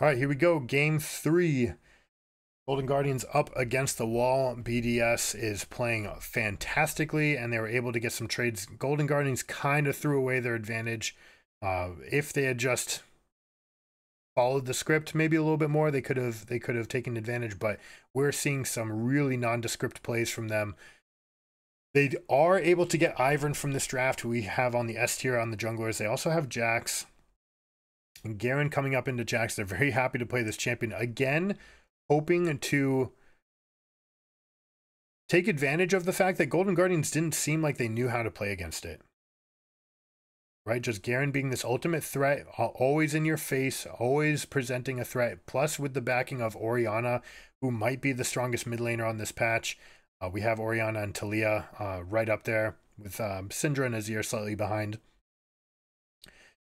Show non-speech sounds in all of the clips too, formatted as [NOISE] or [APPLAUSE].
All right, here we go. Game three. Golden Guardians up against the wall. BDS is playing fantastically, and they were able to get some trades. Golden Guardians kind of threw away their advantage. Uh, if they had just followed the script maybe a little bit more, they could have they could have taken advantage. But we're seeing some really nondescript plays from them. They are able to get Ivern from this draft, we have on the S tier on the junglers. They also have Jax. And Garen coming up into Jax. They're very happy to play this champion again hoping to take advantage of the fact that Golden Guardians didn't seem like they knew how to play against it. Right? Just Garen being this ultimate threat, always in your face, always presenting a threat, plus with the backing of Orianna, who might be the strongest mid laner on this patch. Uh, we have Orianna and Taliyah uh, right up there, with um, Syndra and Azir slightly behind.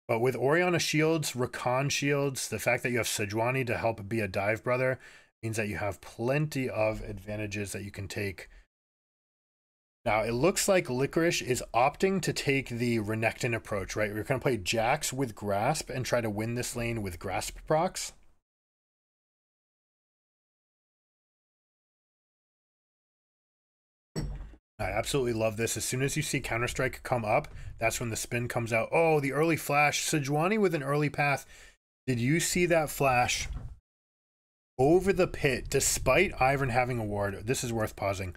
But with Orianna shields, Rakan shields, the fact that you have Sejuani to help be a dive brother means that you have plenty of advantages that you can take. Now, it looks like Licorice is opting to take the Renekton approach, right? We're going to play Jax with Grasp and try to win this lane with Grasp procs. I absolutely love this. As soon as you see Counter Strike come up, that's when the spin comes out. Oh, the early flash. Sejuani with an early path. Did you see that flash over the pit despite Ivern having a ward? This is worth pausing.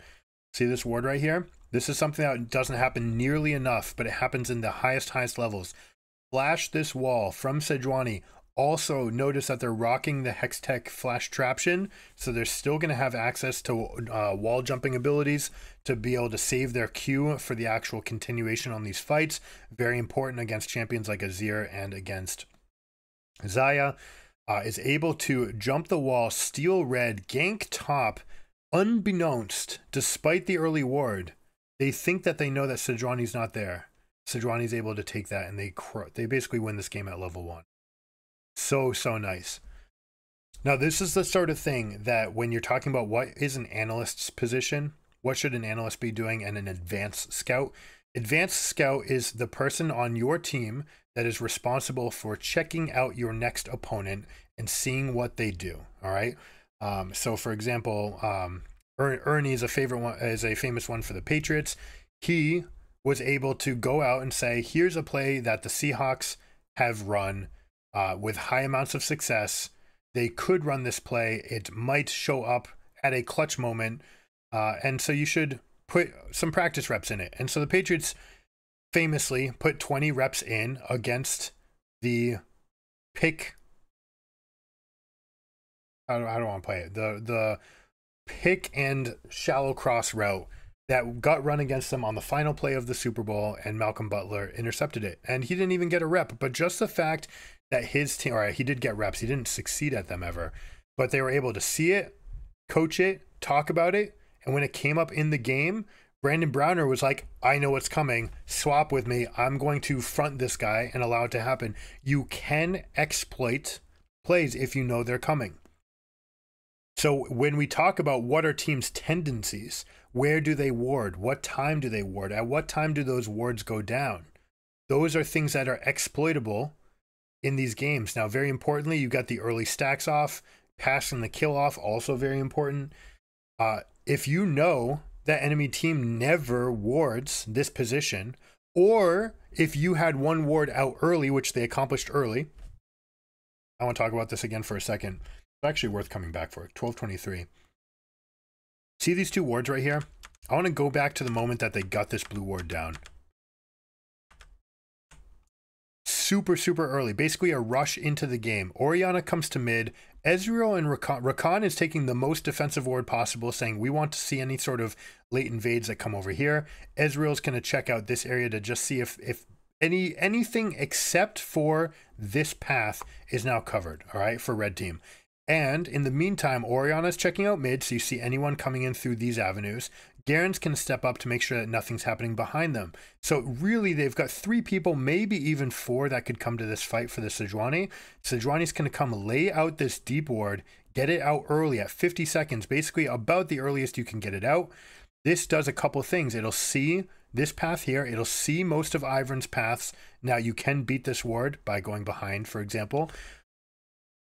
See this ward right here? This is something that doesn't happen nearly enough, but it happens in the highest, highest levels. Flash this wall from Sejuani also notice that they're rocking the Hextech Flashtraption, so they're still going to have access to uh, wall jumping abilities to be able to save their Q for the actual continuation on these fights. Very important against champions like Azir and against Xayah. Uh, is able to jump the wall, steal red, gank top, unbeknownst, despite the early ward. They think that they know that Sejuani's not there. Sejuani's able to take that, and they they basically win this game at level one. So, so nice. Now, this is the sort of thing that when you're talking about what is an analyst's position, what should an analyst be doing, and an advanced scout, advanced scout is the person on your team that is responsible for checking out your next opponent and seeing what they do. All right. Um, so, for example, um, er- Ernie is a favorite one, is a famous one for the Patriots. He was able to go out and say, "Here's a play that the Seahawks have run uh, with high amounts of success. They could run this play. It might show up at a clutch moment. Uh, and so you should put some practice reps in it. And so the Patriots famously put 20 reps in against the pick. I don't, I don't want to play it. The, the pick and shallow cross route that got run against them on the final play of the Super Bowl, and Malcolm Butler intercepted it. And he didn't even get a rep, but just the fact that his team, or he did get reps, he didn't succeed at them ever, but they were able to see it, coach it, talk about it, and when it came up in the game, Brandon Browner was like, I know what's coming. Swap with me. I'm going to front this guy and allow it to happen. You can exploit plays if you know they're coming. So when we talk about what are teams' tendencies, where do they ward? What time do they ward? At what time do those wards go down? Those are things that are exploitable in these games. Now, very importantly, you got the early stacks off, passing the kill off, also very important. Uh, if you know that enemy team never wards this position, or if you had one ward out early, which they accomplished early, I want to talk about this again for a second. It's actually worth coming back for 1223. See these two wards right here? I want to go back to the moment that they got this blue ward down. Super, super early, basically a rush into the game. Orianna comes to mid. Ezreal and Rakan, Rakan is taking the most defensive ward possible, saying we want to see any sort of late invades that come over here. Ezreal's going to check out this area to just see if, if any anything except for this path is now covered, all right, for red team. And in the meantime, Orianna's checking out mid, so you see anyone coming in through these avenues. Garen's can step up to make sure that nothing's happening behind them. So really, they've got three people, maybe even four, that could come to this fight for the Sejuani. Sejuani's going to come lay out this deep ward, get it out early at 50 seconds, basically about the earliest you can get it out. This does a couple things. It'll see this path here. It'll see most of Ivern's paths. Now you can beat this ward by going behind, for example.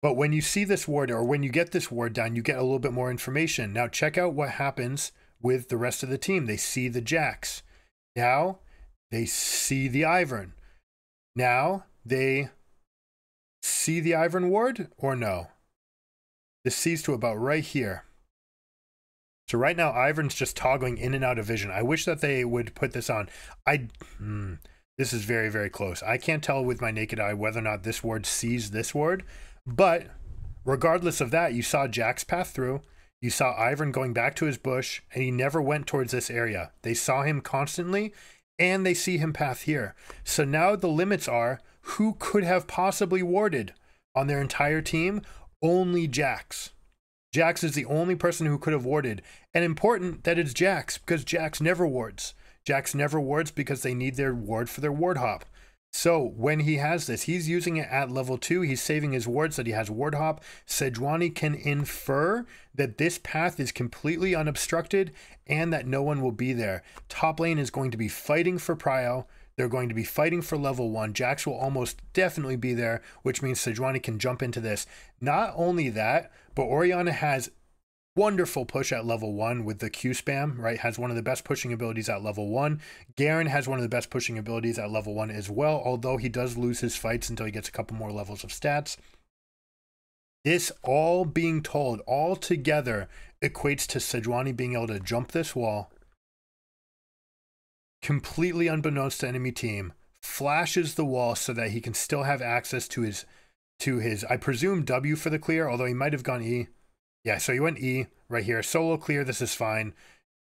But when you see this ward or when you get this ward down, you get a little bit more information. Now check out what happens with the rest of the team. They see the Jax. Now they see the Ivern. Now they see the Ivern ward or no? This sees to about right here. So right now, Ivern's just toggling in and out of vision. I wish that they would put this on. I, hmm, this is very, very close. I can't tell with my naked eye whether or not this ward sees this ward, but regardless of that, you saw Jax's path through. You saw Ivern going back to his bush, and he never went towards this area. They saw him constantly, and they see him path here. So now the limits are who could have possibly warded on their entire team? Only Jax. Jax is the only person who could have warded. And important that it's Jax because Jax never wards. Jax never wards because they need their ward for their ward hop. So when he has this, he's using it at level two. He's saving his wards that he has ward hop. Sejuani can infer that this path is completely unobstructed and that no one will be there. Top lane is going to be fighting for Prio. They're going to be fighting for level one. Jax will almost definitely be there, which means Sejuani can jump into this. Not only that, but Orianna has wonderful push at level one with the Q spam, right? Has one of the best pushing abilities at level one. Garen has one of the best pushing abilities at level one as well, although he does lose his fights until he gets a couple more levels of stats. This all being told, all together equates to Sejuani being able to jump this wall completely unbeknownst to enemy team, flashes the wall so that he can still have access to his to his I presume W for the clear, although he might have gone E. Yeah, so you went E right here. Solo clear, this is fine.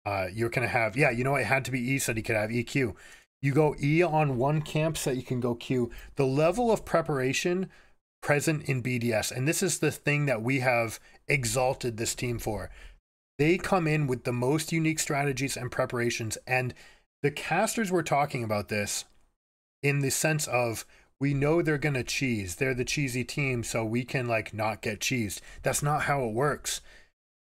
Uh, you're gonna have yeah, you know it had to be E so he could have EQ. You go E on one camp so you can go Q. The level of preparation present in BDS, and this is the thing that we have exalted this team for. They come in with the most unique strategies and preparations, and the casters were talking about this in the sense of we know they're going to cheese. They're the cheesy team, so we can like not get cheesed. That's not how it works.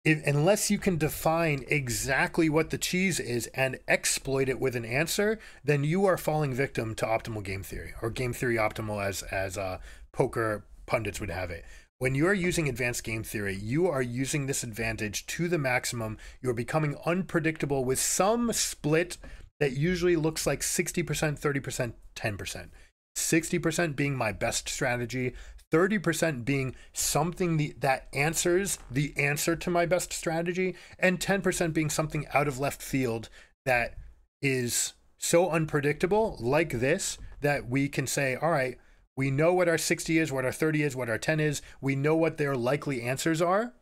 If, unless you can define exactly what the cheese is and exploit it with an answer, then you are falling victim to optimal game theory or game theory optimal as as uh, poker pundits would have it. When you are using advanced game theory, you are using this advantage to the maximum. You are becoming unpredictable with some split that usually looks like 60%, 30%, 10%. 60% being my best strategy, 30% being something the, that answers the answer to my best strategy, and 10% being something out of left field that is so unpredictable, like this, that we can say, all right, we know what our 60 is, what our 30 is, what our 10 is, we know what their likely answers are.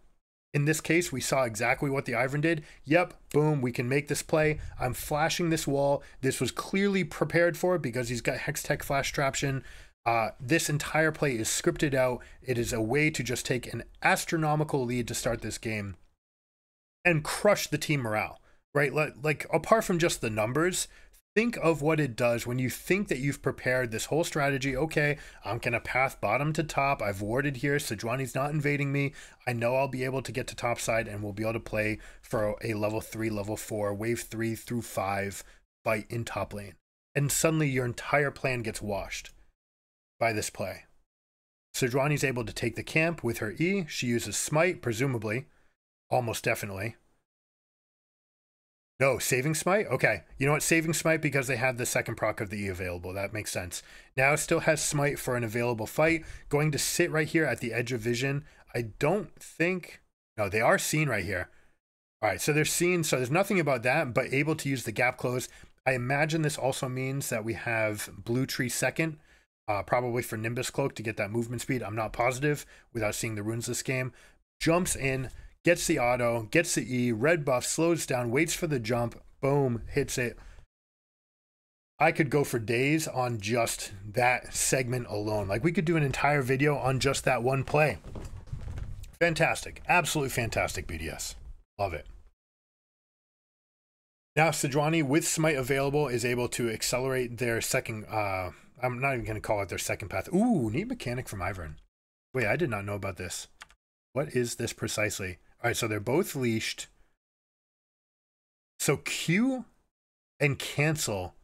In this case, we saw exactly what the Ivern did. Yep, boom, we can make this play. I'm flashing this wall. This was clearly prepared for because he's got Hextech Flashtraption. Uh, this entire play is scripted out. It is a way to just take an astronomical lead to start this game and crush the team morale, right? Like, like apart from just the numbers, think of what it does when you think that you've prepared this whole strategy. Okay, I'm going to path bottom to top. I've warded here. Sejuani's not invading me. I know I'll be able to get to top side and we'll be able to play for a level three, level four, wave three through five fight in top lane. And suddenly your entire plan gets washed by this play. Sejuani's able to take the camp with her E. She uses Smite, presumably, almost definitely. No, Saving Smite? Okay. You know what? Saving Smite because they had the second proc of the E available. That makes sense. Now still has Smite for an available fight. Going to sit right here at the edge of vision. I don't think... No, they are seen right here. All right, so they're seen. So there's nothing about that, but able to use the gap close. I imagine this also means that we have Blue Tree second, uh, probably for Nimbus Cloak to get that movement speed. I'm not positive without seeing the runes this game. Jumps in, gets the auto, gets the E, red buff, slows down, waits for the jump, boom, hits it. I could go for days on just that segment alone. Like we could do an entire video on just that one play. Fantastic. Absolutely fantastic BDS. Love it. Now Sejuani with Smite available is able to accelerate their second uh I'm not even gonna call it their second path. Ooh, neat mechanic from Ivern. Wait, I did not know about this. What is this precisely? All right, so they're both leashed. So Q and cancel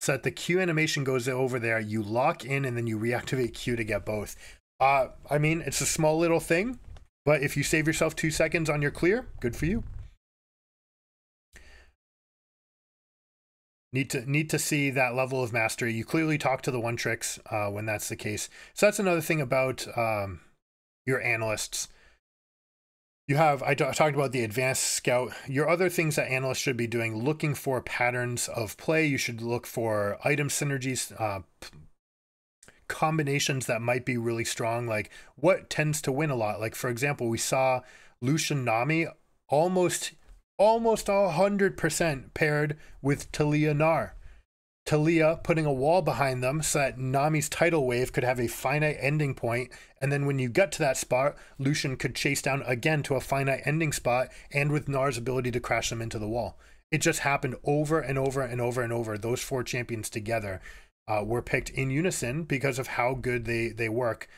so that the Q animation goes over there. You lock in and then you reactivate Q to get both. Uh, I mean, it's a small little thing, but if you save yourself two seconds on your clear, good for you. Need to need to see that level of mastery. You clearly talk to the one tricks uh, when that's the case. So that's another thing about um, your analysts. You have I, talked about the advanced scout. Your other things that analysts should be doing: looking for patterns of play. You should look for item synergies, uh, combinations that might be really strong. Like what tends to win a lot. Like for example, we saw Lucian Nami almost almost a hundred percent paired with Taliyah Gnar. Taliyah putting a wall behind them so that Nami's tidal wave could have a finite ending point, and then when you get to that spot, Lucian could chase down again to a finite ending spot, and with Gnar's ability to crash them into the wall. It just happened over and over and over and over. Those four champions together uh, were picked in unison because of how good they they work.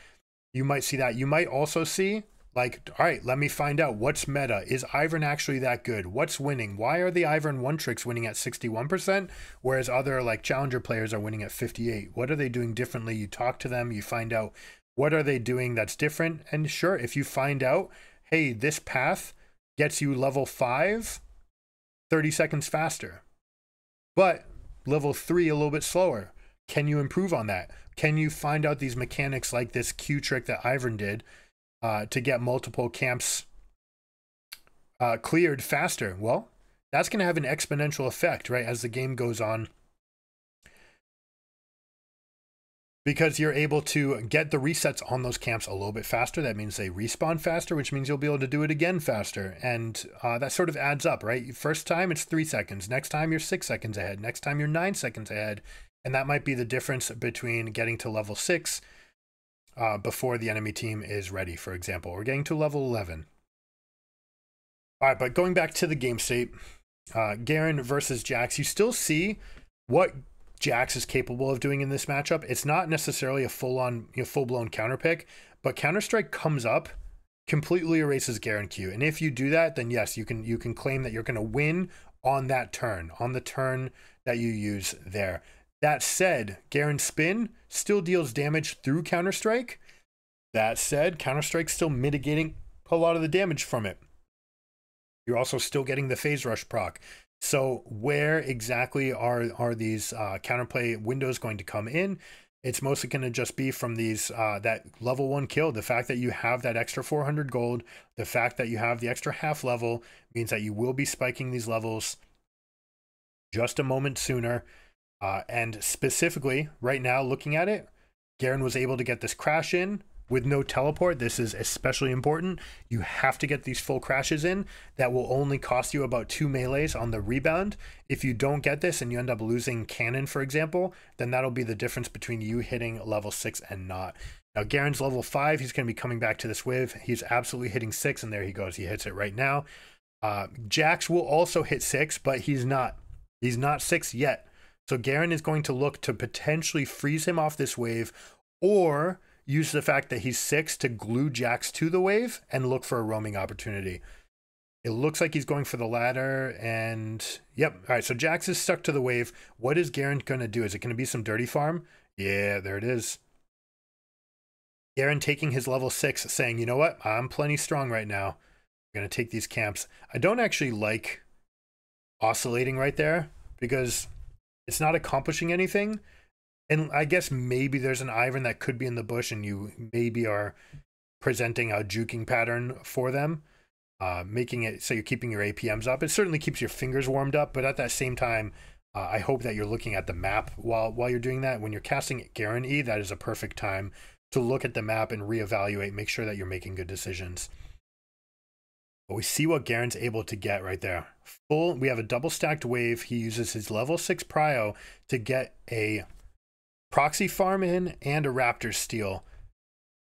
You might see that. You might also see like, all right, let me find out what's meta. Is Ivern actually that good? What's winning? Why are the Ivern one tricks winning at 61%, whereas other like challenger players are winning at 58? What are they doing differently? You talk to them, you find out what are they doing that's different. And sure, if you find out, hey, this path gets you level five 30 seconds faster. But level three a little bit slower. Can you improve on that? Can you find out these mechanics like this Q trick that Ivern did? Uh, to get multiple camps uh, cleared faster. Well, that's going to have an exponential effect, right, as the game goes on. Because you're able to get the resets on those camps a little bit faster. That means they respawn faster, which means you'll be able to do it again faster. And uh, that sort of adds up, right? First time it's three seconds. Next time you're six seconds ahead. Next time you're nine seconds ahead. And that might be the difference between getting to level six uh, before the enemy team is ready, for example. We're getting to level 11. All right, but going back to the game state, uh, Garen versus Jax, you still see what Jax is capable of doing in this matchup. It's not necessarily a full-on, you know, full-blown counter pick, but Counter Strike comes up, completely erases Garen Q. And if you do that, then yes, you can you can claim that you're going to win on that turn, on the turn that you use there. That said, Garen Spin still deals damage through Counter Strike. That said, Counter Strike's still mitigating a lot of the damage from it. You're also still getting the phase rush proc. So where exactly are are these uh, counterplay windows going to come in? It's mostly going to just be from these uh, that level one kill. The fact that you have that extra 400 gold, the fact that you have the extra half level means that you will be spiking these levels just a moment sooner. Uh, and specifically, right now, looking at it, Garen was able to get this crash in with no teleport. This is especially important. You have to get these full crashes in. That will only cost you about two melees on the rebound. If you don't get this and you end up losing cannon, for example, then that'll be the difference between you hitting level six and not. Now, Garen's level five. He's going to be coming back to this wave. He's absolutely hitting six, and there he goes. He hits it right now. Uh, Jax will also hit six, but he's not. He's not six yet. So Garen is going to look to potentially freeze him off this wave or use the fact that he's six to glue Jax to the wave and look for a roaming opportunity. It looks like he's going for the ladder, and yep. All right, so Jax is stuck to the wave. What is Garen going to do? Is it going to be some dirty farm? Yeah, there it is. Garen taking his level six, saying, you know what? I'm plenty strong right now. I'm going to take these camps. I don't actually like oscillating right there because it's not accomplishing anything. And I guess maybe there's an Ivern that could be in the bush and you maybe are presenting a juking pattern for them, uh, making it so you're keeping your APMs up. It certainly keeps your fingers warmed up, but at that same time, uh, I hope that you're looking at the map while while you're doing that. When you're casting Garen E, that is a perfect time to look at the map and reevaluate, make sure that you're making good decisions. But we see what Garen's able to get right there. Full, we have a double stacked wave. He uses his level six prio to get a proxy farm in and a raptor steal.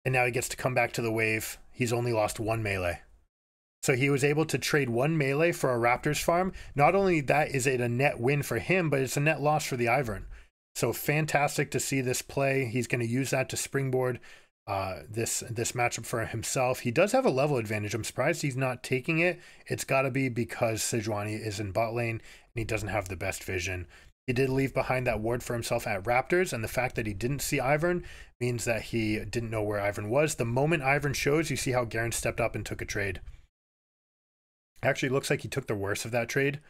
And now he gets to come back to the wave. He's only lost one melee. So he was able to trade one melee for a Raptors farm. Not only that is it a net win for him, but it's a net loss for the Ivern. So fantastic to see this play. He's going to use that to springboard uh, this this matchup for himself. He does have a level advantage. I'm surprised he's not taking it. It's got to be because Sejuani is in bot lane and he doesn't have the best vision. He did leave behind that ward for himself at Raptors, and the fact that he didn't see Ivern means that he didn't know where Ivern was. The moment Ivern shows, you see how Garen stepped up and took a trade. Actually, looks like he took the worst of that trade.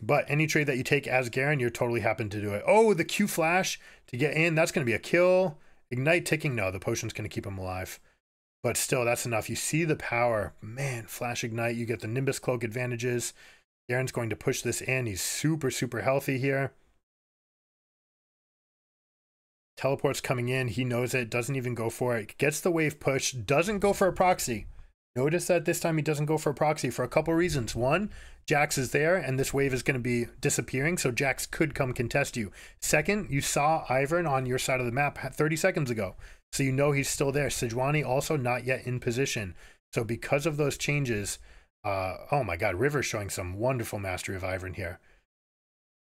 But any trade that you take as Garen, you're totally happen to do it. Oh, the Q flash to get in. That's going to be a kill. Ignite ticking. No, the potion's going to keep him alive. But still, that's enough. You see the power. Man, flash ignite. You get the Nimbus cloak advantages. Garen's going to push this in. He's super, super healthy here. Teleport's coming in. He knows it. Doesn't even go for it. Gets the wave push. Doesn't go for a proxy. Notice that this time he doesn't go for a proxy for a couple reasons. One, Jax is there and this wave is going to be disappearing, so Jax could come contest you. Second, you saw Ivern on your side of the map 30 seconds ago, so you know he's still there. Sejuani also not yet in position. So because of those changes, uh, oh my god, River's showing some wonderful mastery of Ivern here.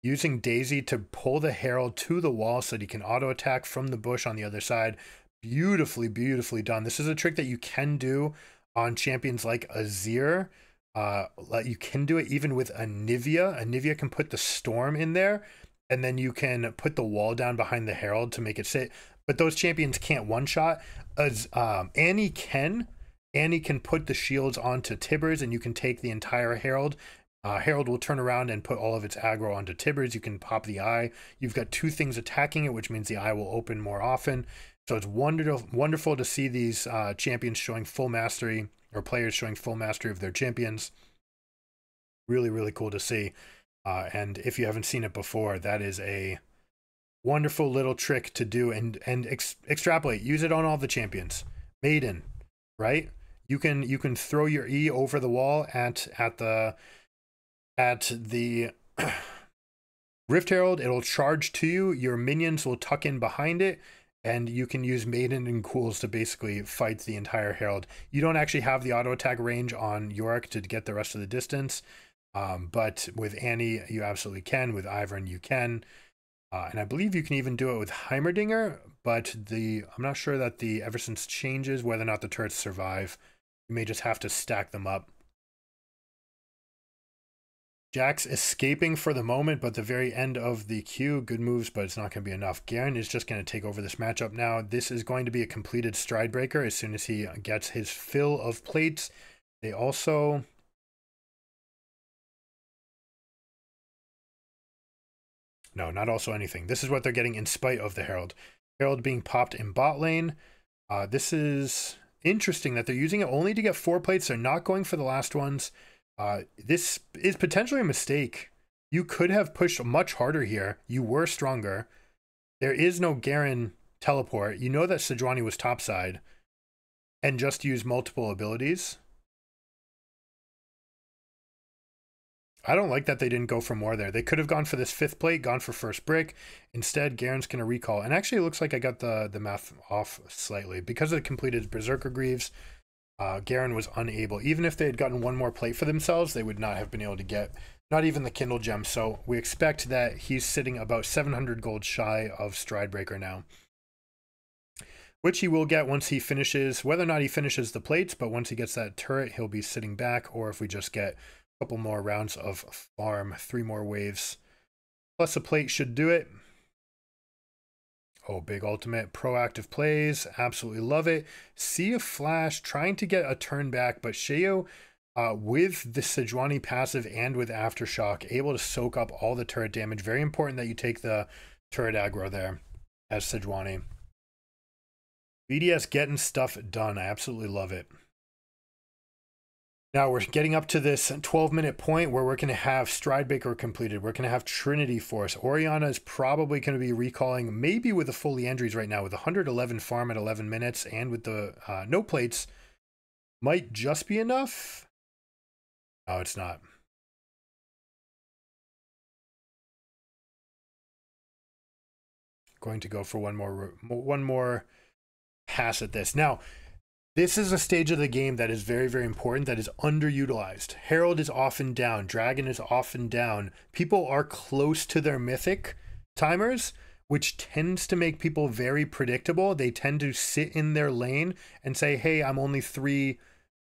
Using Daisy to pull the Herald to the wall so that he can auto attack from the bush on the other side. Beautifully, beautifully done. This is a trick that you can do on champions like Azir. Uh, you can do it even with Anivia. Anivia can put the storm in there, and then you can put the wall down behind the Herald to make it sit. But those champions can't one shot. As um, Annie can, Annie can put the shields onto Tibbers, and you can take the entire Herald. Uh, Herald will turn around and put all of its aggro onto Tibbers. You can pop the eye. You've got two things attacking it, which means the eye will open more often. So it's wonderful, wonderful to see these uh, champions showing full mastery or players showing full mastery of their champions. Really, really cool to see. Uh, and if you haven't seen it before, that is a wonderful little trick to do and and ex- extrapolate. Use it on all the champions. Maiden, right? You can you can throw your E over the wall at at the at the [CLEARS THROAT] Rift Herald. It'll charge to you. Your minions will tuck in behind it and you can use Maiden and Ghouls to basically fight the entire Herald. You don't actually have the auto attack range on Yorick to get the rest of the distance, um, but with Annie, you absolutely can. With Ivern, you can. Uh, and I believe you can even do it with Heimerdinger, but the I'm not sure that the Eversense changes whether or not the turrets survive. You may just have to stack them up. Jax escaping for the moment, but the very end of the queue, good moves, but it's not going to be enough. Garen is just going to take over this matchup now. This is going to be a completed Stridebreaker as soon as he gets his fill of plates. They also... No, not also anything. This is what they're getting in spite of the Herald. Herald being popped in bot lane. Uh, this is interesting that they're using it only to get four plates. They're not going for the last ones. Uh, this is potentially a mistake. You could have pushed much harder here. You were stronger. There is no Garen teleport. You know that Sejuani was topside and just use multiple abilities. I don't like that they didn't go for more there. They could have gone for this fifth plate, gone for first brick. Instead, Garen's going to recall. And actually, it looks like I got the, the math off slightly. Because it completed Berserker Greaves, uh, Garen was unable. Even if they had gotten one more plate for themselves, they would not have been able to get not even the Kindle gem. So we expect that he's sitting about 700 gold shy of Stridebreaker now. Which he will get once he finishes, whether or not he finishes the plates, but once he gets that turret, he'll be sitting back, or if we just get a couple more rounds of farm, three more waves. Plus a plate should do it. Oh, big ultimate. Proactive plays. Absolutely love it. See a flash trying to get a turn back, but Sheo, uh, with the Sejuani passive and with Aftershock, able to soak up all the turret damage. Very important that you take the turret aggro there as Sejuani. BDS getting stuff done. I absolutely love it. Now we're getting up to this 12 minute point where we're going to have Stridebreaker completed. We're going to have Trinity Force. Orianna is probably going to be recalling, maybe with the full Liandry's right now, with 111 farm at 11 minutes and with the uh, no plates, might just be enough. No, it's not. Going to go for one more one more pass at this. Now, this is a stage of the game that is very, very important, that is underutilized. Herald is often down, Dragon is often down. People are close to their mythic timers, which tends to make people very predictable. They tend to sit in their lane and say, hey, I'm only three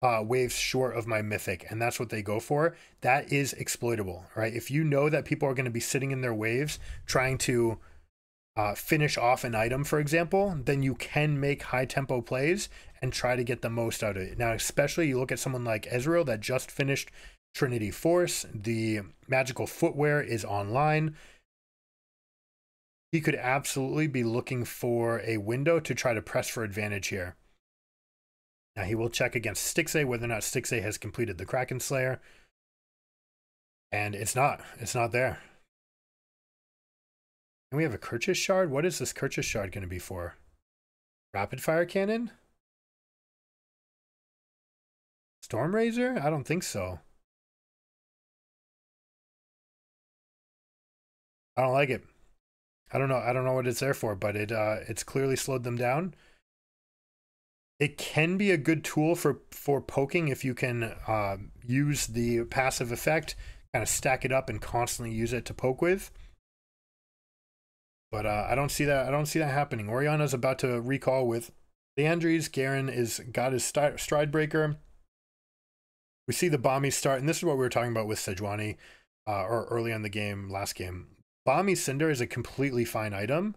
uh, waves short of my mythic, and that's what they go for. That is exploitable, right? If you know that people are going to be sitting in their waves trying to uh, finish off an item, for example, then you can make high tempo plays and try to get the most out of it. Now, especially you look at someone like Ezreal that just finished Trinity Force, the magical footwear is online. He could absolutely be looking for a window to try to press for advantage here. Now he will check against Stixxay whether or not Stixxay has completed the Kraken Slayer. And it's not. It's not there. And we have a Kircheis Shard? What is this Kircheis Shard going to be for? Rapid Fire Cannon? Stormrazor? I don't think so. I don't like it. I don't know. I don't know what it's there for, but it uh, it's clearly slowed them down it can be a good tool for for poking if you can uh, use the passive effect, kind of stack it up and constantly use it to poke with. But uh, I don't see that. I don't see that happening. Orianna's about to recall with Liandry's. Garen is got his Stridebreaker. We see the Bami's start, and this is what we were talking about with Sejuani, uh, or early on the game, last game. Bami Cinder is a completely fine item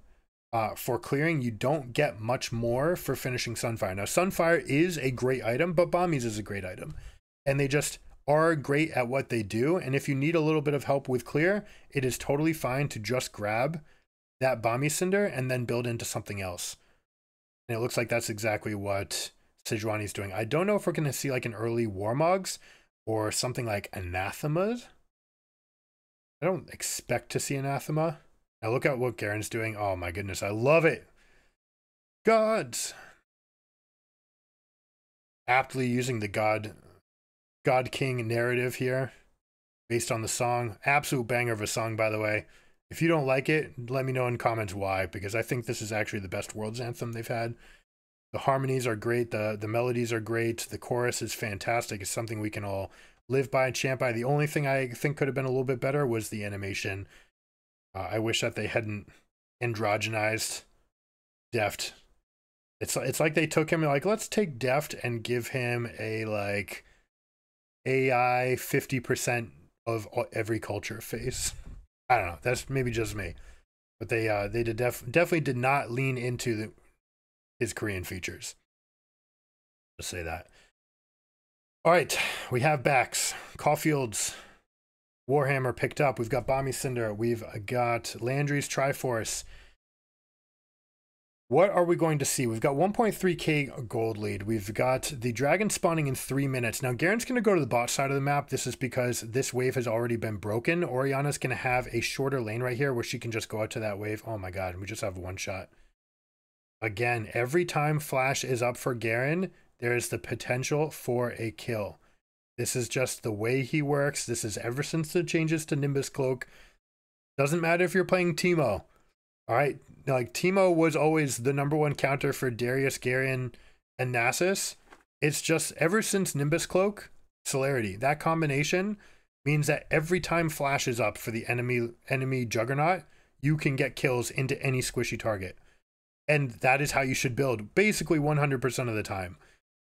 uh, for clearing, you don't get much more for finishing Sunfire. Now, Sunfire is a great item, but Bami's is a great item. And they just are great at what they do. And if you need a little bit of help with clear, it is totally fine to just grab that Bami Cinder and then build into something else. And it looks like that's exactly what Sejuani's doing. I don't know if we're going to see like an early Warmogs or something like Anathemas. I don't expect to see Anathema. Now look at what Garen's doing. Oh my goodness, I love it. Gods. Aptly using the God God King narrative here based on the song. Absolute banger of a song, by the way. If you don't like it, let me know in comments why, because I think this is actually the best Worlds Anthem they've had. The harmonies are great, the, the melodies are great, the chorus is fantastic. It's something we can all live by and chant by. The only thing I think could have been a little bit better was the animation uh, I wish that they hadn't androgenized Deft. It's it's like they took him like let's take Deft and give him a like AI fifty percent of every culture face. I don't know. That's maybe just me, but they uh they did def- definitely did not lean into the, his Korean features. Just say that. All right, we have backs. Caulfield's Warhammer picked up. We've got Bami Cinder. We've got Liandry's Triforce. What are we going to see? We've got 1.3k gold lead. We've got the dragon spawning in three minutes. Now, Garen's going to go to the bot side of the map. This is because this wave has already been broken. Orianna's going to have a shorter lane right here where she can just go out to that wave. Oh my god, we just have one shot. Again, every time Flash is up for Garen, there is the potential for a kill. This is just the way he works. This is ever since the changes to Nimbus Cloak. Doesn't matter if you're playing Teemo. All right. Like Teemo was always the number one counter for Darius, Garen, and Nasus. It's just ever since Nimbus Cloak, Celerity, that combination means that every time Flash is up for the enemy enemy Juggernaut, you can get kills into any squishy target. And that is how you should build basically 100% of the time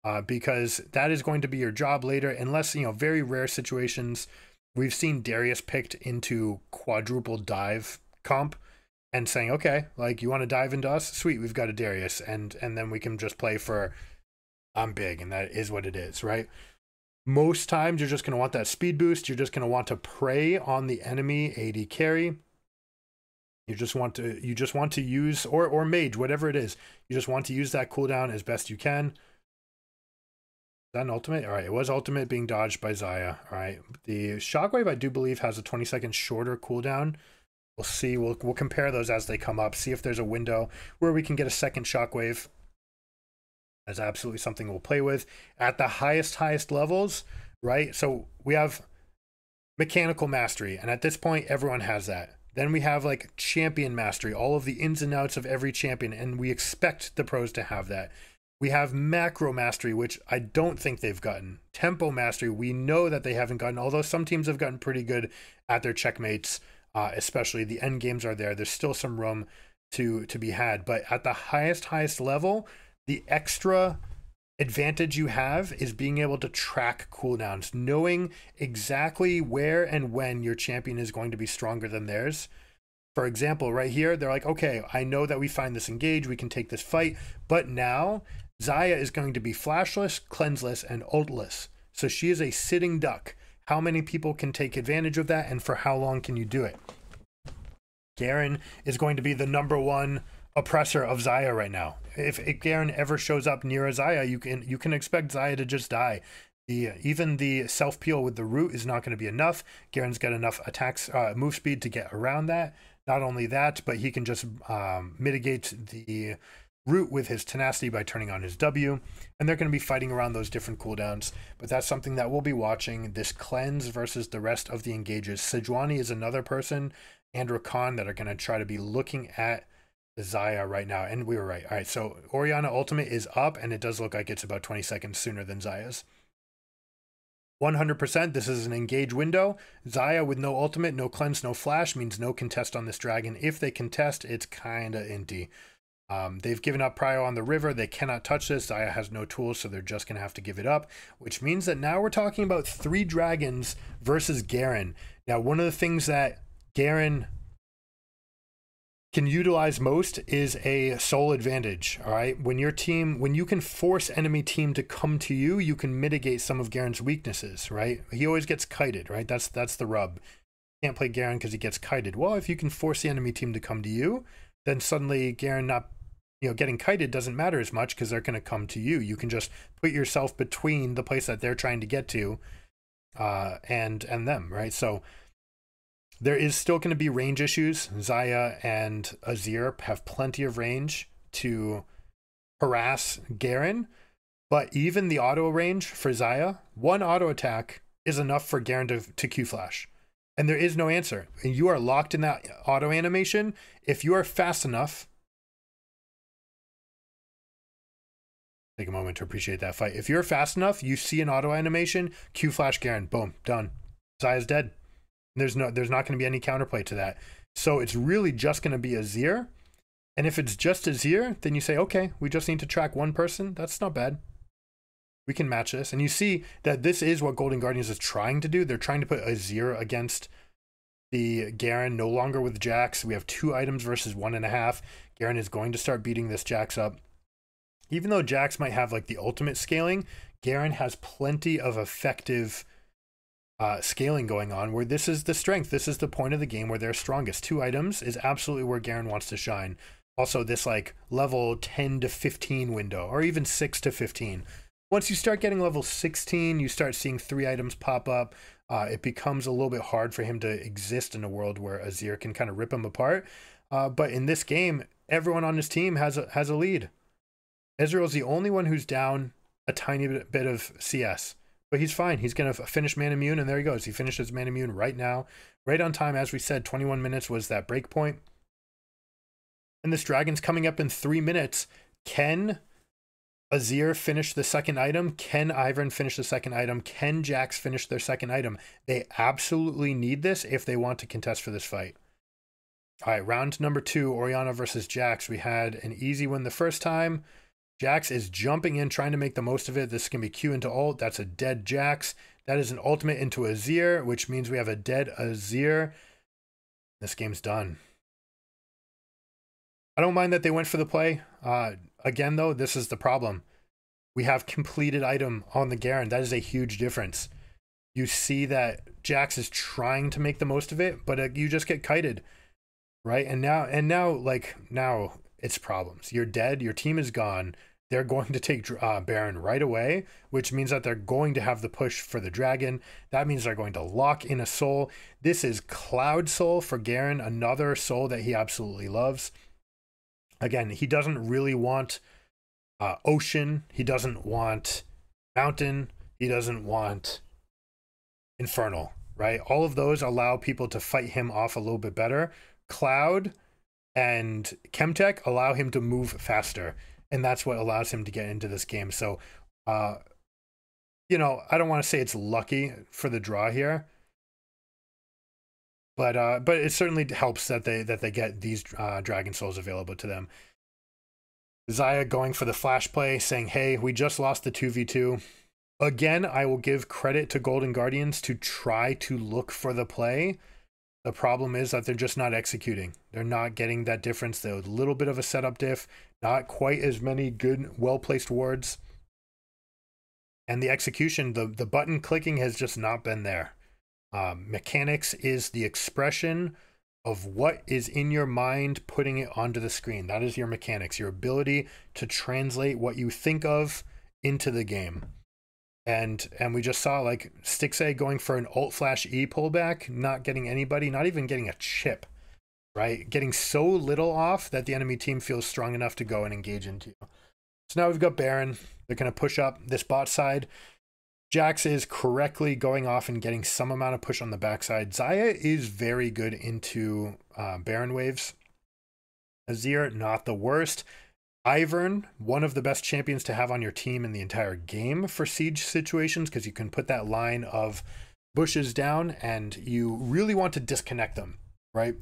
uh, because that is going to be your job later, unless, you know, very rare situations. We've seen Darius picked into quadruple dive comp and saying, okay, like you want to dive into us? Sweet, we've got a Darius, and and then we can just play for I'm big, and that is what it is, right? Most times you're just going to want that speed boost. You're just going to want to prey on the enemy AD carry. You just want to you just want to use or or mage, whatever it is. You just want to use that cooldown as best you can that an ultimate? All right, it was ultimate being dodged by Xayah. All right, the Shockwave I do believe has a 20 second shorter cooldown. We'll see. We'll we'll compare those as they come up. See if there's a window where we can get a second Shockwave. That's absolutely something we'll play with at the highest highest levels. Right. So we have mechanical mastery, and at this point, everyone has that. Then we have like champion mastery, all of the ins and outs of every champion, and we expect the pros to have that. We have macro mastery, which I don't think they've gotten. Tempo mastery, we know that they haven't gotten, although some teams have gotten pretty good at their checkmates, uh, especially the end games are there. There's still some room to to be had. But at the highest, highest level, the extra advantage you have is being able to track cooldowns, knowing exactly where and when your champion is going to be stronger than theirs. For example, right here, they're like, okay, I know that we find this engage, we can take this fight, but now Xayah is going to be flashless, cleanseless, and ultless. So she is a sitting duck. How many people can take advantage of that, and for how long can you do it? Garen is going to be the number one oppressor of Xayah right now. If, Garen ever shows up near a Xayah, you can you can expect Xayah to just die. The even the self peel with the root is not going to be enough. Garen's got enough attacks uh, move speed to get around that. Not only that, but he can just um, mitigate the root with his tenacity by turning on his W. And they're going to be fighting around those different cooldowns. But that's something that we'll be watching. This cleanse versus the rest of the engages. Sejuani is another person, and Rakan, that are going to try to be looking at Xayah right now. And we were right. All right, so Orianna Ultimate is up, and it does look like it's about 20 seconds sooner than Xayah's. 100%, this is an engage window. Xayah with no ultimate, no cleanse, no flash means no contest on this dragon. If they contest, it's kind of inty. Um, they've given up prio on the river. They cannot touch this. Xayah has no tools, so they're just going to have to give it up, which means that now we're talking about three dragons versus Garen. Now, one of the things that Garen can utilize most is a sole advantage. All right. When your team, when you can force enemy team to come to you, you can mitigate some of Garen's weaknesses, right? He always gets kited, right? That's that's the rub. Can't play Garen because he gets kited. Well, if you can force the enemy team to come to you, then suddenly Garen not you know getting kited doesn't matter as much because they're going to come to you. You can just put yourself between the place that they're trying to get to uh, and and them, right? So there is still going to be range issues. Xayah and Azir have plenty of range to harass Garen, but even the auto range for Xayah, one auto attack is enough for Garen to, to Q flash. And there is no answer. And you are locked in that auto animation. If you are fast enough, take a moment to appreciate that fight. If you're fast enough, you see an auto animation, Q flash Garen, boom, done. Xayah's dead. There's no there's not going to be any counterplay to that. So it's really just going to be Azir. And if it's just Azir, then you say, okay, we just need to track one person. That's not bad. We can match this. And you see that this is what Golden Guardians is trying to do. They're trying to put Azir against the Garen, no longer with Jax. We have two items versus one and a half. Garen is going to start beating this Jax up. Even though Jax might have like the ultimate scaling, Garen has plenty of effective uh, scaling going on where this is the strength. This is the point of the game where they're strongest. Two items is absolutely where Garen wants to shine. Also, this like level 10 to 15 window, or even 6 to 15. Once you start getting level 16, you start seeing three items pop up. Uh, it becomes a little bit hard for him to exist in a world where Azir can kind of rip him apart. Uh, but in this game, everyone on his team has a, has a lead. Ezreal is the only one who's down a tiny bit of CS. But he's fine. He's going to finish Manamune, and there he goes. He finishes Manamune right now, right on time. As we said, 21 minutes was that break point. And this dragon's coming up in three minutes. Can Azir finish the second item? Can Ivern finish the second item? Can Jax finish their second item? They absolutely need this if they want to contest for this fight. All right, round number two, Orianna versus Jax. We had an easy win the first time. Jax is jumping in, trying to make the most of it. This can be Q into ult. That's a dead Jax. That is an ultimate into Azir, which means we have a dead Azir. This game's done. I don't mind that they went for the play. Uh, again, though, this is the problem. We have completed item on the Garen. That is a huge difference. You see that Jax is trying to make the most of it, but uh, you just get kited, right? And now, and now, like now, it's problems. You're dead. Your team is gone they're going to take uh, Baron right away, which means that they're going to have the push for the dragon. That means they're going to lock in a soul. This is Cloud Soul for Garen, another soul that he absolutely loves. Again, he doesn't really want uh, Ocean. He doesn't want Mountain. He doesn't want Infernal, right? All of those allow people to fight him off a little bit better. Cloud and Chemtech allow him to move faster and that's what allows him to get into this game. So, uh, you know, I don't want to say it's lucky for the draw here, but uh, but it certainly helps that they that they get these uh, Dragon Souls available to them. Xayah going for the flash play, saying, Hey, we just lost the 2v2. Again, I will give credit to Golden Guardians to try to look for the play. The problem is that they're just not executing. They're not getting that difference. There's a little bit of a setup diff, not quite as many good, well placed wards. And the execution, the, the button clicking has just not been there. Um, mechanics is the expression of what is in your mind, putting it onto the screen. That is your mechanics, your ability to translate what you think of into the game. And and we just saw like Stixxay going for an alt flash E pullback, not getting anybody, not even getting a chip, right? Getting so little off that the enemy team feels strong enough to go and engage into you. So now we've got Baron. They're going to push up this bot side. Jax is correctly going off and getting some amount of push on the backside. Xayah is very good into uh, Baron waves. Azir, not the worst. Ivern, one of the best champions to have on your team in the entire game for siege situations because you can put that line of bushes down and you really want to disconnect them, right?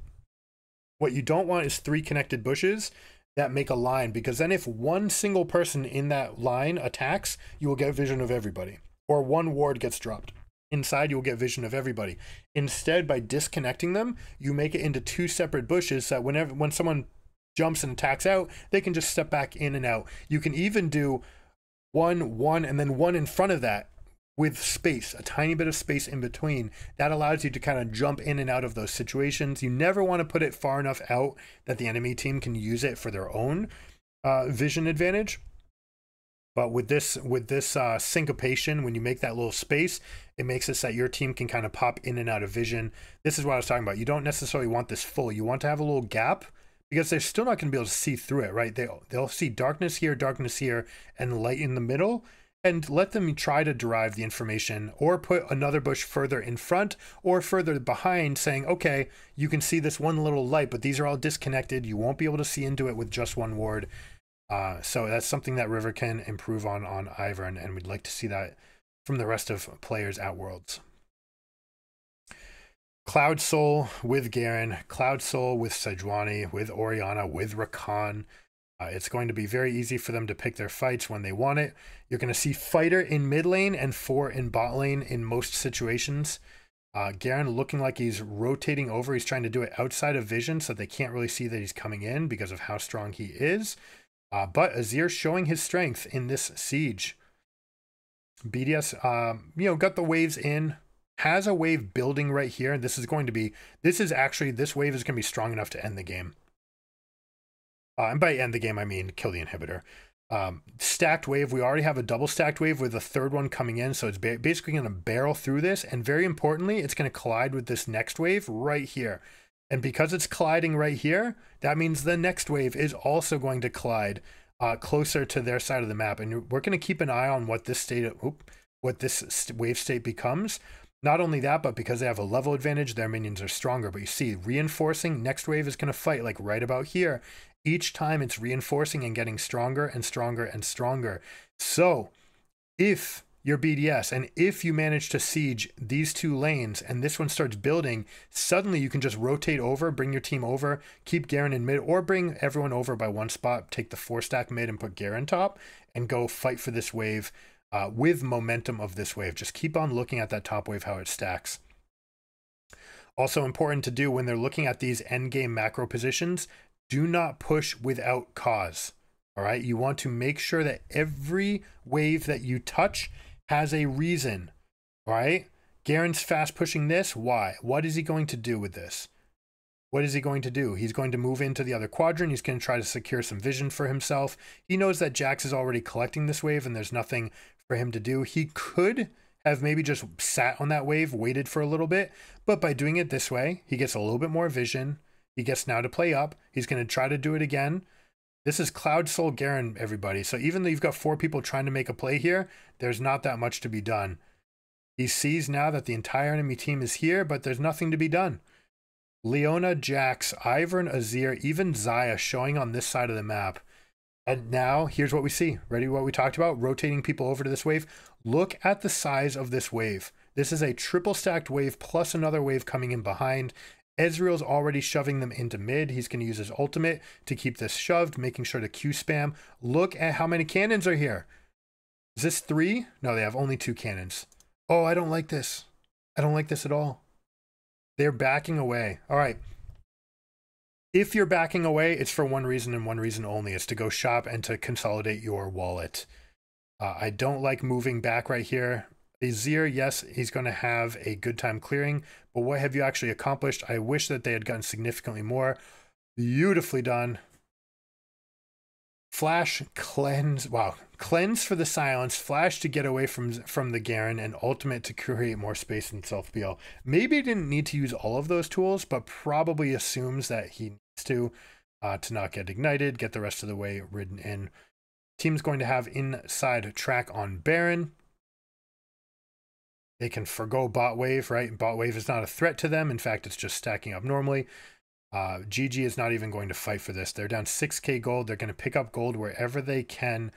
What you don't want is three connected bushes that make a line because then if one single person in that line attacks, you will get vision of everybody or one ward gets dropped. Inside, you'll get vision of everybody. Instead, by disconnecting them, you make it into two separate bushes so that whenever when someone jumps and attacks out, they can just step back in and out. You can even do one, one, and then one in front of that with space, a tiny bit of space in between. That allows you to kind of jump in and out of those situations. You never want to put it far enough out that the enemy team can use it for their own uh, vision advantage. But with this with this uh, syncopation, when you make that little space, it makes it so that your team can kind of pop in and out of vision. This is what I was talking about. You don't necessarily want this full. You want to have a little gap because they're still not going to be able to see through it, right? They'll they'll see darkness here, darkness here, and light in the middle. And let them try to derive the information or put another bush further in front or further behind, saying, okay, you can see this one little light, but these are all disconnected. You won't be able to see into it with just one ward. Uh, so that's something that River can improve on on Ivern, and we'd like to see that from the rest of players at Worlds. Cloud Soul with Garen, Cloud Soul with Sejuani, with Orianna, with Rakan. Uh, it's going to be very easy for them to pick their fights when they want it. You're going to see fighter in mid lane and four in bot lane in most situations. Uh, Garen looking like he's rotating over. He's trying to do it outside of vision so they can't really see that he's coming in because of how strong he is. Uh, but Azir showing his strength in this siege. BDS, um, you know, got the waves in, has a wave building right here. This is going to be, this is actually, this wave is going to be strong enough to end the game. Uh, and by end the game, I mean kill the inhibitor. Um, stacked wave, we already have a double stacked wave with a third one coming in. So it's ba basically going to barrel through this. And very importantly, it's going to collide with this next wave right here. And because it's colliding right here, that means the next wave is also going to collide uh, closer to their side of the map. And we're going to keep an eye on what this state, of, what this wave state becomes. Not only that, but because they have a level advantage, their minions are stronger. But you see, reinforcing, next wave is going to fight like right about here. Each time it's reinforcing and getting stronger and stronger and stronger. So if your BDS. And if you manage to siege these two lanes and this one starts building, suddenly you can just rotate over, bring your team over, keep Garen in mid, or bring everyone over by one spot, take the four stack mid and put Garen top, and go fight for this wave uh, with momentum of this wave. Just keep on looking at that top wave, how it stacks. Also important to do when they're looking at these end game macro positions, do not push without cause. All right, you want to make sure that every wave that you touch has a reason, right? Garen's fast pushing this. Why? What is he going to do with this? What is he going to do? He's going to move into the other quadrant. He's going to try to secure some vision for himself. He knows that Jax is already collecting this wave and there's nothing for him to do. He could have maybe just sat on that wave, waited for a little bit, but by doing it this way, he gets a little bit more vision. He gets now to play up. He's going to try to do it again. This is Cloud Soul Garen, everybody. So even though you've got four people trying to make a play here, there's not that much to be done. He sees now that the entire enemy team is here, but there's nothing to be done. Leona, Jax, Ivern, Azir, even Xayah showing on this side of the map. And now here's what we see. Ready what we talked about? Rotating people over to this wave. Look at the size of this wave. This is a triple stacked wave plus another wave coming in behind. Ezreal's already shoving them into mid. He's going to use his ultimate to keep this shoved, making sure to Q spam. Look at how many cannons are here. Is this three? No, they have only two cannons. Oh, I don't like this. I don't like this at all. They're backing away. All right. If you're backing away, it's for one reason and one reason only. It's to go shop and to consolidate your wallet. Uh, I don't like moving back right here. Azir, yes, he's going to have a good time clearing, but what have you actually accomplished? I wish that they had gotten significantly more. Beautifully done. Flash cleanse. Wow, cleanse for the silence. Flash to get away from from the Garen, and ultimate to create more space in self PL. Maybe he didn't need to use all of those tools, but probably assumes that he needs to uh, to not get ignited, get the rest of the way ridden in. Team's going to have inside track on Baron. They can forego bot wave, right? Bot wave is not a threat to them. In fact, it's just stacking up normally. Uh, GG is not even going to fight for this. They're down 6k gold. They're going to pick up gold wherever they can.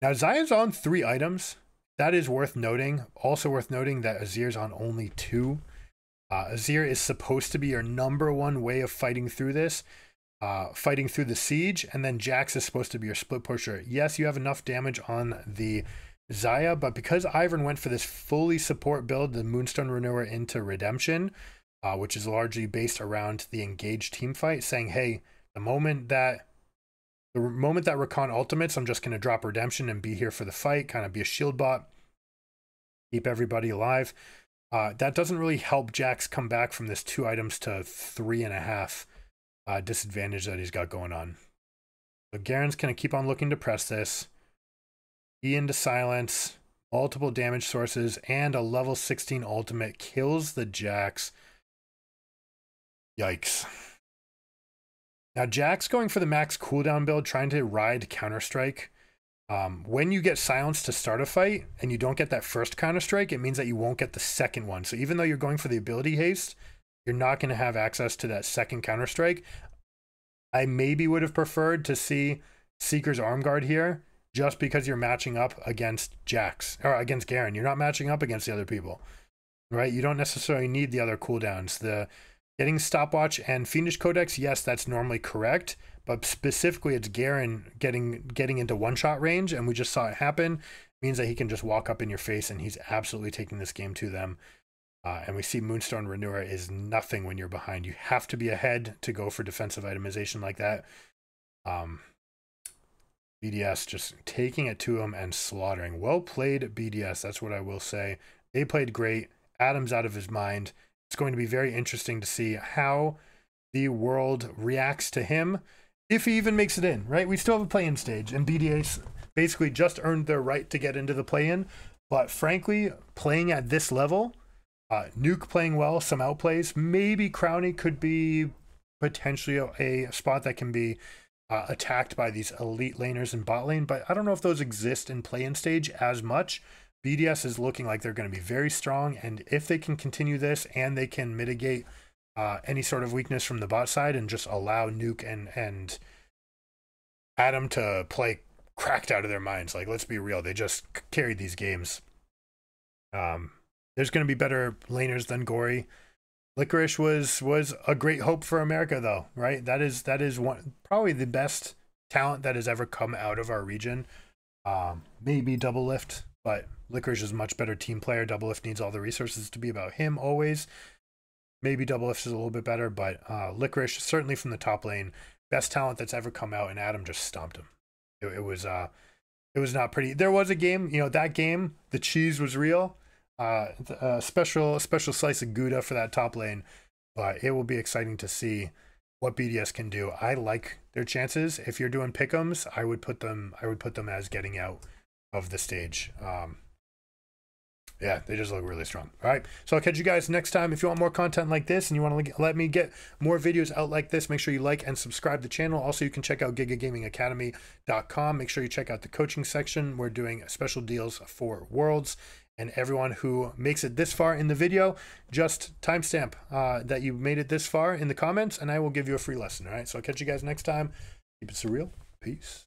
Now, Xayah's on three items. That is worth noting. Also worth noting that Azir's on only two. Uh, Azir is supposed to be your number one way of fighting through this, uh, fighting through the siege, and then Jax is supposed to be your split pusher. Yes, you have enough damage on the Xayah, but because Ivern went for this fully support build, the Moonstone Renewer into Redemption, uh, which is largely based around the engaged team fight, saying, hey, the moment that the moment that Rakan ultimates, I'm just going to drop Redemption and be here for the fight, kind of be a shield bot, keep everybody alive. Uh, that doesn't really help Jax come back from this two items to three and a half uh, disadvantage that he's got going on. So Garen's going to keep on looking to press this. E into silence, multiple damage sources, and a level 16 ultimate kills the Jax. Yikes. Now, Jax going for the max cooldown build, trying to ride Counter Strike. Um, when you get silenced to start a fight and you don't get that first Counter Strike, it means that you won't get the second one. So even though you're going for the ability haste, you're not going to have access to that second Counter Strike. I maybe would have preferred to see Seeker's Arm Guard here just because you're matching up against Jax or against Garen. You're not matching up against the other people, right? You don't necessarily need the other cooldowns. The getting stopwatch and Fiendish Codex, yes, that's normally correct, but specifically it's Garen getting getting into one shot range, and we just saw it happen. means that he can just walk up in your face, and he's absolutely taking this game to them. Uh, and we see Moonstone Renewer is nothing when you're behind. You have to be ahead to go for defensive itemization like that. Um, BDS just taking it to him and slaughtering. Well played, BDS. That's what I will say. They played great. Adam's out of his mind. It's going to be very interesting to see how the world reacts to him if he even makes it in, right? We still have a play in stage, and BDS basically just earned their right to get into the play in. But frankly, playing at this level, uh, Nuke playing well, some outplays, maybe Crownie could be potentially a, a spot that can be uh, attacked by these elite laners in bot lane, but I don't know if those exist in play in stage as much. BDS is looking like they're going to be very strong, and if they can continue this and they can mitigate uh, any sort of weakness from the bot side and just allow Nuke and and Adam to play cracked out of their minds, like let's be real, they just carried these games. Um, there's going to be better laners than Gori. Licorice was was a great hope for America, though, right? That is that is one probably the best talent that has ever come out of our region. Um, maybe Doublelift, but Licorice is a much better team player. Doublelift needs all the resources to be about him always. Maybe Doublelift is a little bit better, but uh, Licorice certainly from the top lane, best talent that's ever come out, and Adam just stomped him. It, it was uh, it was not pretty. There was a game, you know, that game, the cheese was real uh, a special special slice of Gouda for that top lane, but it will be exciting to see what BDS can do. I like their chances. If you're doing pickums, I would put them I would put them as getting out of the stage. Um, yeah, they just look really strong. All right. So I'll catch you guys next time. If you want more content like this and you want to let me get more videos out like this, make sure you like and subscribe the channel. Also, you can check out gigagamingacademy.com. Make sure you check out the coaching section. We're doing special deals for Worlds and everyone who makes it this far in the video, just timestamp uh, that you made it this far in the comments, and I will give you a free lesson. All right, so I'll catch you guys next time. Keep it surreal. Peace.